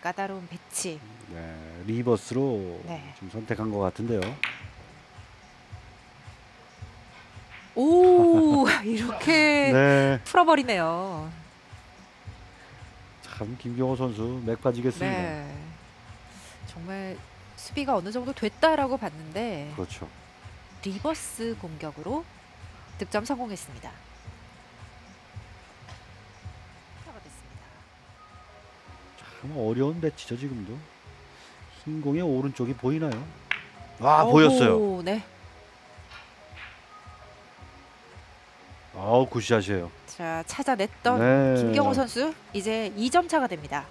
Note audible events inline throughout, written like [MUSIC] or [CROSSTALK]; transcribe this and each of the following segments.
까다로운 배치. 네, reverse로 네. 좀 선택한 것 같은데요. 오 [LAUGHS] 이렇게 네, 풀어버리네요. 참 김경호 선수 맥 빠지겠습니다. 네. 정말 수비가 어느 정도 됐다라고 봤는데 그렇죠. reverse 공격으로 득점 성공했습니다. 참 어려운 배치죠 지금도. 흰 공의 오른쪽이 보이나요? 아 오호, 보였어요. 네. 아우 굿샷이에요. 자 찾아냈던 네. 김경호 선수 이제 2점 차가 됩니다.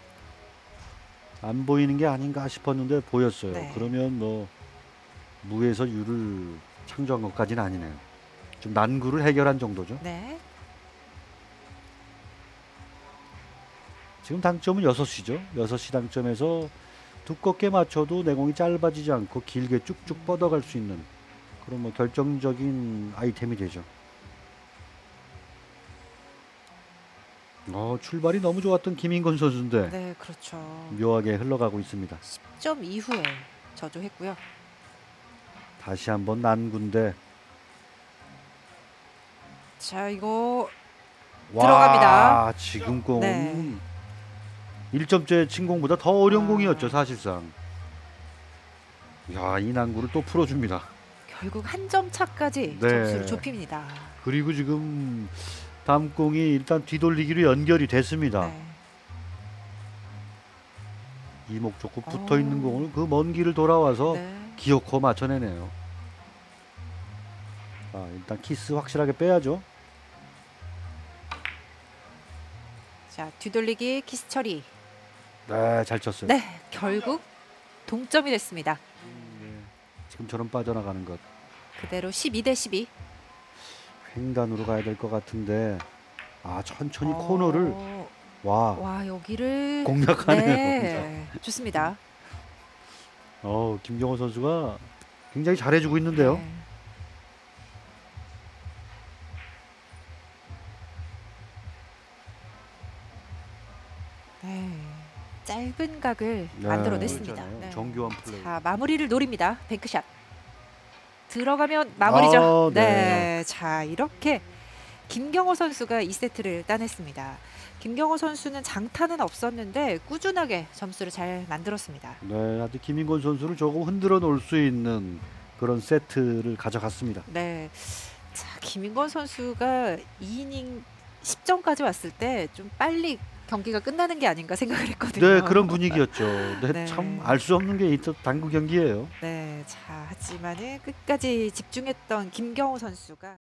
안 보이는 게 아닌가 싶었는데 보였어요. 네. 그러면 뭐 무에서 유를 창조한 것까지는 아니네요. 좀 난구를 해결한 정도죠. 네. 지금 당점은 6시죠. 6시 당점에서 두껍게 맞춰도 내공이 짧아지지 않고 길게 쭉쭉 뻗어갈 수 있는 그런 뭐 결정적인 아이템이 되죠. 어, 출발이 너무 좋았던 김인건 선수인데 네, 그렇죠. 묘하게 흘러가고 있습니다. 10점 이후에 저조했고요. 다시 한번 난군데 자, 이거 와, 들어갑니다. 지금 공은 네. 1점째 친 공보다 더 어려운 아. 공이었죠, 사실상. 야, 이 난구를 또 풀어줍니다. 결국 한 점 차까지 네. 점수를 좁힙니다. 그리고 지금 다음 공이 일단 뒤돌리기로 연결이 됐습니다. 네. 이목 좋고 붙어 있는 어. 공을 그 먼 길을 돌아와서 네. 기어코 맞춰내네요. 아, 일단 키스 확실하게 빼야죠. 자, 뒤돌리기 키스 처리. 네, 잘 쳤어요. 네, 결국 동점이 됐습니다. 지금처럼 빠져나가는 것. 그대로 12 대 12. 횡단으로 가야 될 것 같은데 아 천천히 어, 코너를 와 와, 여기를 공략하네요. 네, [LAUGHS] 좋습니다. 어 김경호 선수가 굉장히 잘해주고 있는데요. 네. 네. 짧은 각을 네, 만들어냈습니다. 네. 정교한 플레이. 자 마무리를 노립니다. 뱅크샷 들어가면 마무리죠. 아, 네. 네. 자 이렇게 김경호 선수가 2세트를 따냈습니다. 김경호 선수는 장타는 없었는데 꾸준하게 점수를 잘 만들었습니다. 네, 아주 김인권 선수를 조금 흔들어 놓을 수 있는 그런 세트를 가져갔습니다. 네. 자, 김인권 선수가 2이닝 10점까지 왔을 때 좀 빨리 경기가 끝나는 게 아닌가 생각을 했거든요. 네, 그런 분위기였죠. 네, 네. 참알 수 없는 게 있어 당구 경기예요. 네, 자, 하지만은 끝까지 집중했던 김경호 선수가